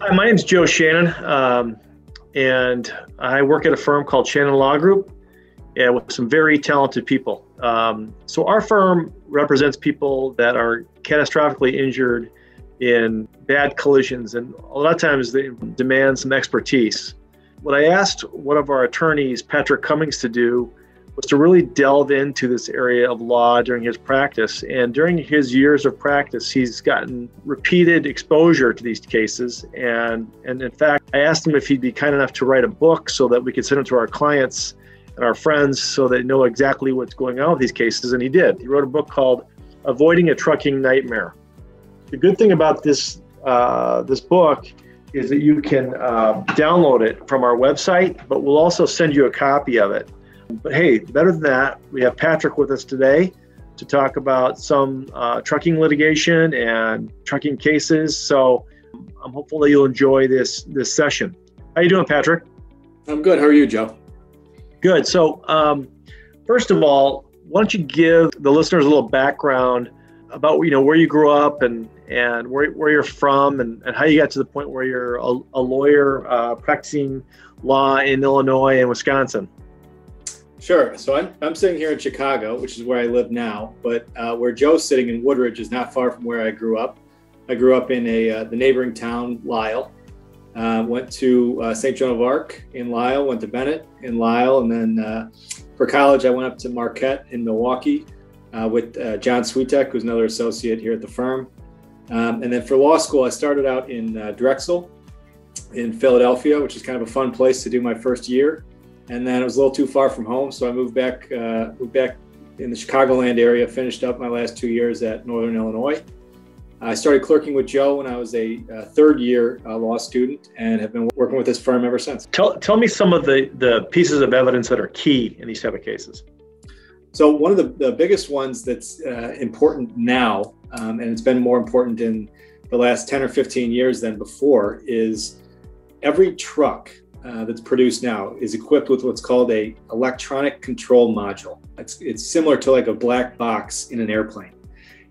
Hi, my name is Joe Shannon, um, and I work at a firm called Shannon Law Group and with some very talented people. Um, so, our firm represents people that are catastrophically injured in bad collisions, and a lot of times they demand some expertise. What I asked one of our attorneys, Patrick Cummings, to do was to really delve into this area of law during his practice. And during his years of practice, he's gotten repeated exposure to these cases. And, and in fact, I asked him if he'd be kind enough to write a book so that we could send it to our clients and our friends so they know exactly what's going on with these cases. And he did. He wrote a book called Avoiding a Trucking Nightmare. The good thing about this, uh, this book is that you can uh, download it from our website, but we'll also send you a copy of it. But hey, better than that, we have Patrick with us today to talk about some uh, trucking litigation and trucking cases. So I'm hopeful that you'll enjoy this this session. How you doing, Patrick? I'm good. How are you, Joe? Good. So um, first of all, why don't you give the listeners a little background about you know where you grew up and and where, where you're from and, and how you got to the point where you're a, a lawyer uh, practicing law in Illinois and Wisconsin. Sure. So I'm, I'm sitting here in Chicago, which is where I live now, but uh, where Joe's sitting in Woodridge is not far from where I grew up. I grew up in a uh, the neighboring town, Lisle. Uh, went to uh, St. Joan of Arc in Lisle, went to Benet in Lisle, and then uh, for college I went up to Marquette in Milwaukee uh, with John Sweetek, who's another associate here at the firm. Um, and then for law school, I started out in Drexel in Philadelphia, which is kind of a fun place to do my first year and then it was a little too far from home, so I moved back uh, moved back in the Chicagoland area. Finished up my last two years at Northern Illinois. I started clerking with Joe when I was a uh, third year uh, law student, and have been working with this firm ever since. Tell tell me some of the the pieces of evidence that are key in these type of cases. So one of the, the biggest ones that's uh, important now, um, and it's been more important in the last 10 or 15 years than before, is every truck uh, that's produced now is equipped with what's called a electronic control module. It's, it's similar to like a black box in an airplane.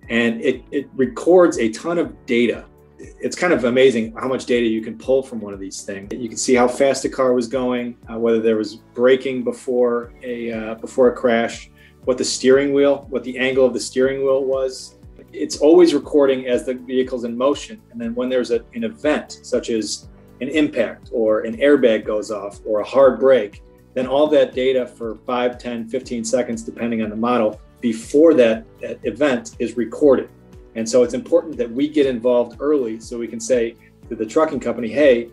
And it, it records a ton of data. It's kind of amazing how much data you can pull from one of these things. You can see how fast a car was going, uh, whether there was braking before a uh, before a crash, what the steering wheel, what the angle of the steering wheel was. It's always recording as the vehicle's in motion. And then when there's a, an event, such as an impact or an airbag goes off or a hard brake, then all that data for 5, 10, 15 seconds, depending on the model, before that, that event is recorded. And so it's important that we get involved early so we can say to the trucking company, hey,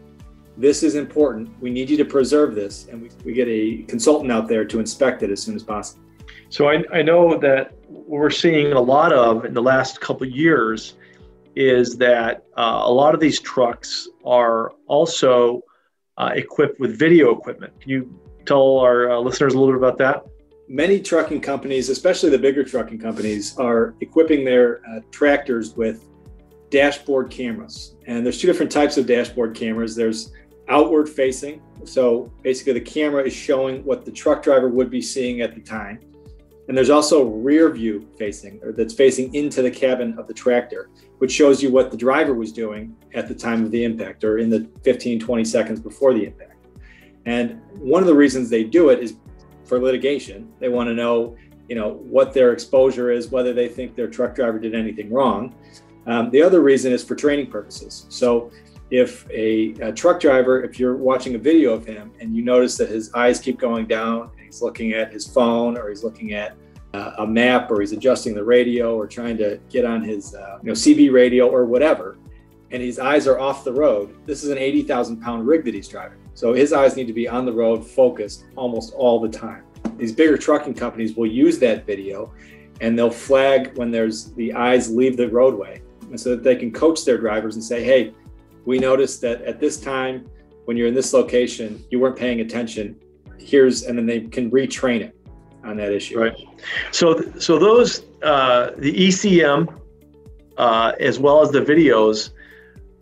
this is important. We need you to preserve this. And we, we get a consultant out there to inspect it as soon as possible. So I, I know that we're seeing a lot of in the last couple years is that uh, a lot of these trucks are also uh, equipped with video equipment. Can you tell our uh, listeners a little bit about that? Many trucking companies, especially the bigger trucking companies, are equipping their uh, tractors with dashboard cameras. And there's two different types of dashboard cameras. There's outward facing. So basically, the camera is showing what the truck driver would be seeing at the time. And there's also rear view facing, or that's facing into the cabin of the tractor, which shows you what the driver was doing at the time of the impact or in the 15, 20 seconds before the impact. And one of the reasons they do it is for litigation. They want to know, you know, what their exposure is, whether they think their truck driver did anything wrong. Um, the other reason is for training purposes. So if a, a, truck driver, if you're watching a video of him and you notice that his eyes keep going down and he's looking at his phone or he's looking at uh, a map or he's adjusting the radio or trying to get on his uh, you know CB radio or whatever, and his eyes are off the road. This is an 80,000 pound rig that he's driving, so his eyes need to be on the road, focused almost all the time. These bigger trucking companies will use that video, and they'll flag when there's the eyes leave the roadway, so that they can coach their drivers and say, "Hey, we noticed that at this time." When you're in this location, you weren't paying attention here's and then they can retrain it on that issue. Right. So so those uh, the ECM uh, as well as the videos,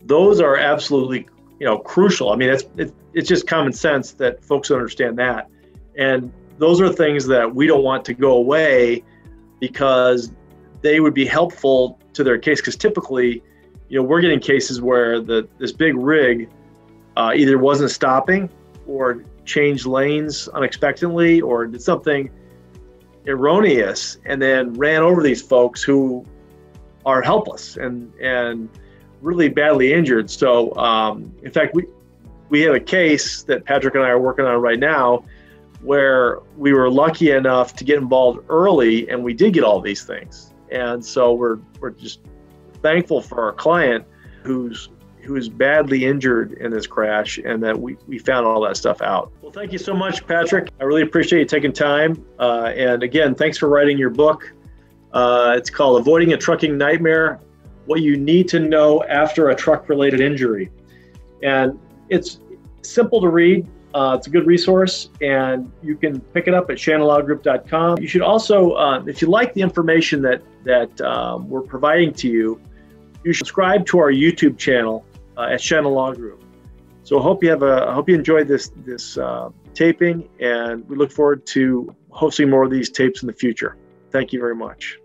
those are absolutely you know crucial. I mean, it's it, it's just common sense that folks understand that, and those are things that we don't want to go away because they would be helpful to their case because typically you know, we're getting cases where the this big rig uh, either wasn't stopping or changed lanes unexpectedly or did something erroneous and then ran over these folks who are helpless and and really badly injured. So, um, in fact, we we have a case that Patrick and I are working on right now where we were lucky enough to get involved early and we did get all these things. And so we're we're just thankful for our client who's who is badly injured in this crash and that we, we found all that stuff out. Well, thank you so much, Patrick. I really appreciate you taking time. Uh, and again, thanks for writing your book. Uh, it's called Avoiding a Trucking Nightmare What You Need to Know After a Truck Related Injury. And it's simple to read. Uh, it's a good resource, and you can pick it up at shannonlawgroup.com. You should also, uh, if you like the information that that um, we're providing to you, you should subscribe to our YouTube channel uh, at Shannon Law Group. So I hope you have a, I hope you enjoyed this this uh, taping, and we look forward to hosting more of these tapes in the future. Thank you very much.